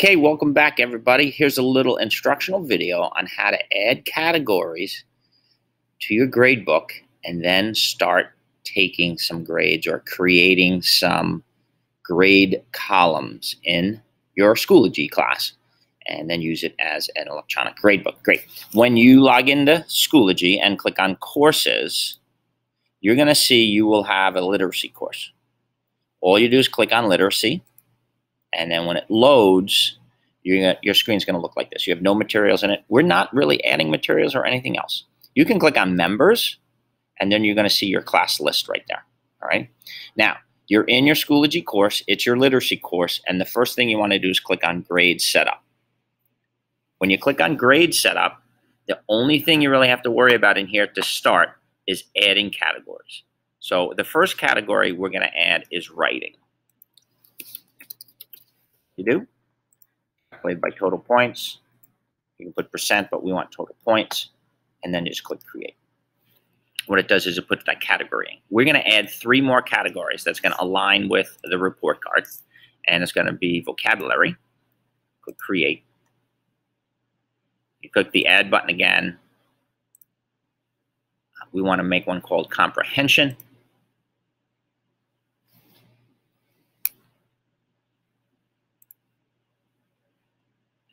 Okay, welcome back everybody. Here's a little instructional video on how to add categories to your grade book and then start taking some grades or creating some grade columns in your Schoology class and then use it as an electronic gradebook. Great. When you log into Schoology and click on courses, you're going to see you will have a literacy course. All you do is click on literacy and then when it loads, your, your screen's going to look like this. You have no materials in it. We're not really adding materials or anything else. You can click on members, and then you're going to see your class list right there. All right. Now, you're in your Schoology course. It's your literacy course. And the first thing you want to do is click on grade setup. When you click on grade setup, the only thing you really have to worry about in here to start is adding categories. So the first category we're going to add is writing. You do? Calculate by total points. You can put percent, but we want total points. And then just click create. What it does is it puts that category We're going to add three more categories that's going to align with the report card. And it's going to be vocabulary. Click create. You click the add button again. We want to make one called comprehension.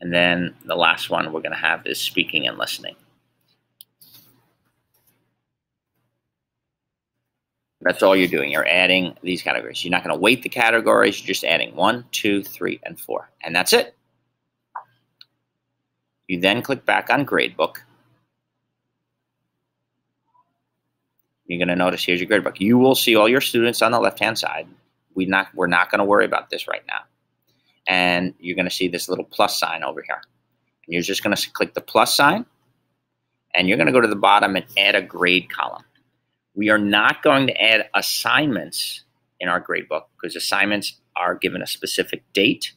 And then the last one we're going to have is speaking and listening. That's all you're doing. You're adding these categories. You're not going to weight the categories. You're just adding one, two, three, and four. And that's it. You then click back on Gradebook. You're going to notice here's your gradebook. You will see all your students on the left-hand side. We not, we're not going to worry about this right now and you're going to see this little plus sign over here. And you're just going to click the plus sign, and you're going to go to the bottom and add a grade column. We are not going to add assignments in our grade book because assignments are given a specific date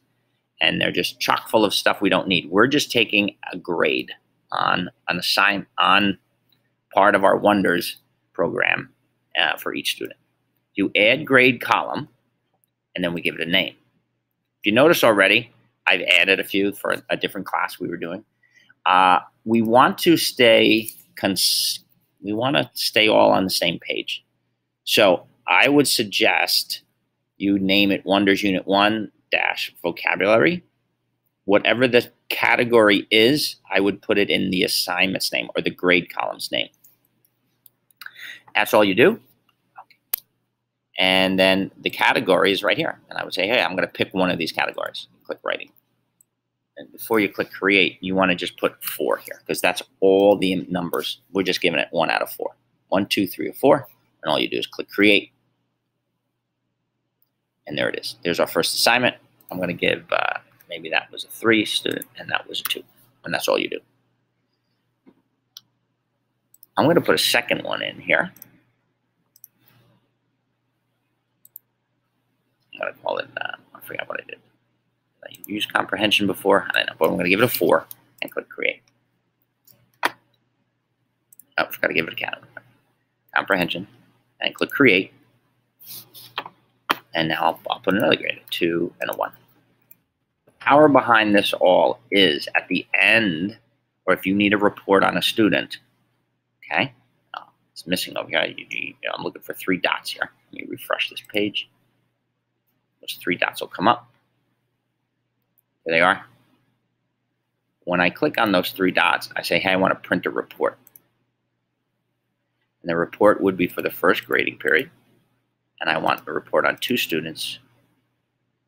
and they're just chock full of stuff we don't need. We're just taking a grade on an assign on part of our Wonders program uh, for each student. You add grade column, and then we give it a name. If you notice already, I've added a few for a, different class we were doing. Uh, we want to stay we want to stay all on the same page. So I would suggest you name it Wonders Unit 1 dash vocabulary. Whatever the category is, I would put it in the assignment's name or the grade column's name. That's all you do. And then the category is right here. And I would say, hey, I'm going to pick one of these categories. Click writing. And before you click create, you want to just put four here because that's all the numbers. We're just giving it one out of four. One, two, three, or four. And all you do is click create. And there it is. There's our first assignment. I'm going to give, uh, maybe that was a three student and that was a two. And that's all you do. I'm going to put a second one in here. I'm going to call it, uh, I forgot what I did. I used comprehension before. I don't know, but I'm going to give it a 4 and click create. Oh, forgot to give it a category. Comprehension and click create. And now I'll, I'll put another grade, a 2 and a 1. The power behind this all is at the end, or if you need a report on a student, okay, oh, it's missing over here. I'm looking for three dots here. Let me refresh this page. Those three dots will come up. There they are. When I click on those three dots, I say, hey, I want to print a report. And the report would be for the first grading period. And I want a report on two students.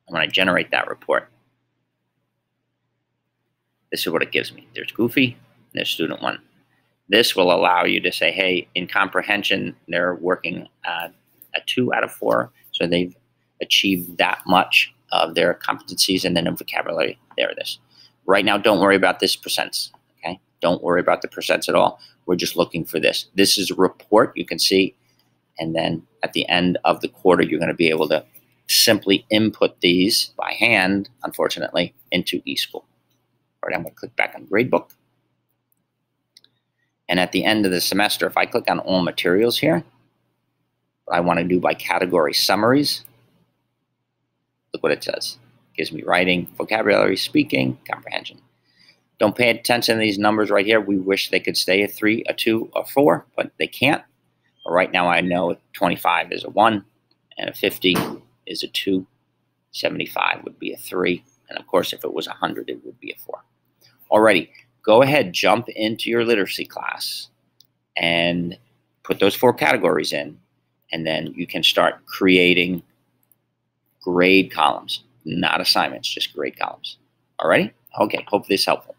And when I generate that report, this is what it gives me. There's Goofy, there's student one. This will allow you to say, hey, in comprehension, they're working uh, a two out of four. So they've achieved that much of their competencies and then in vocabulary, there it is. Right now, don't worry about this percents, okay? Don't worry about the percents at all. We're just looking for this. This is a report you can see, and then at the end of the quarter, you're gonna be able to simply input these by hand, unfortunately, into eSchool. All right, I'm gonna click back on Gradebook. And at the end of the semester, if I click on all materials here, I want to do by category summaries, look what it says. gives me writing, vocabulary, speaking, comprehension. Don't pay attention to these numbers right here. We wish they could stay a three, a two, a four, but they can't. But right now I know 25 is a one and a 50 is a two. 75 would be a three. And of course, if it was 100, it would be a four. Alrighty, go ahead, jump into your literacy class and put those four categories in. And then you can start creating grade columns, not assignments, just grade columns. All righty? Okay, hope this helpful.